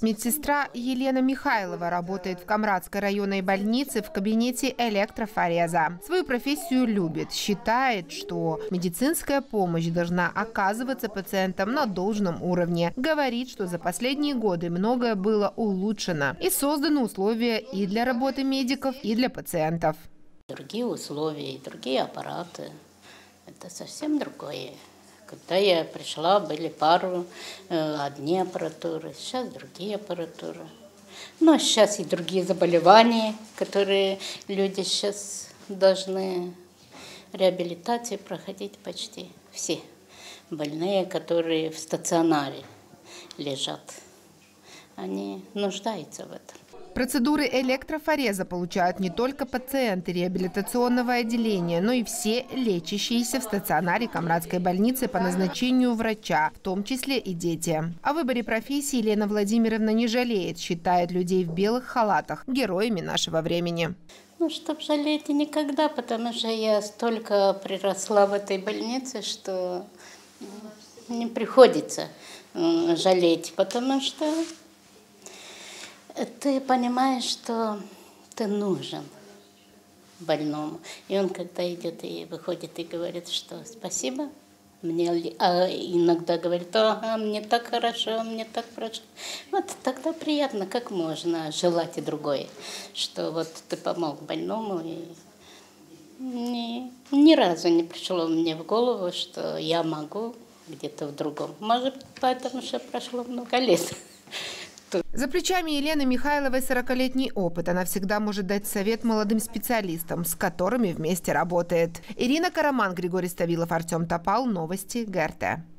Медсестра Елена Михайлова работает в Камрадской районной больнице в кабинете электрофореза. Свою профессию любит, считает, что медицинская помощь должна оказываться пациентам на должном уровне. Говорит, что за последние годы многое было улучшено и созданы условия и для работы медиков, и для пациентов. Другие условия другие аппараты. Это совсем другое. Когда я пришла, были пару, э, одни аппаратуры, сейчас другие аппаратуры. Ну, а сейчас и другие заболевания, которые люди сейчас должны реабилитации проходить почти все. Больные, которые в стационаре лежат, они нуждаются в этом. Процедуры электрофореза получают не только пациенты реабилитационного отделения, но и все лечащиеся в стационаре Камрадской больницы по назначению врача, в том числе и дети. О выборе профессии Елена Владимировна не жалеет, считает людей в белых халатах героями нашего времени. Ну, чтоб жалеть никогда, потому что я столько приросла в этой больнице, что не приходится жалеть, потому что ты понимаешь, что ты нужен больному. И он, когда идет и выходит и говорит, что спасибо, мне а иногда говорит, ага, мне так хорошо, мне так хорошо. Вот тогда приятно, как можно желать и другое, что вот ты помог больному. И ни, ни разу не пришло мне в голову, что я могу где-то в другом. Может, потому что прошло много лет. За плечами Елены Михайловой 40-летний опыт. Она всегда может дать совет молодым специалистам, с которыми вместе работает. Ирина Караман, Григорий Ставилов, Артем Топал. Новости ГРТ.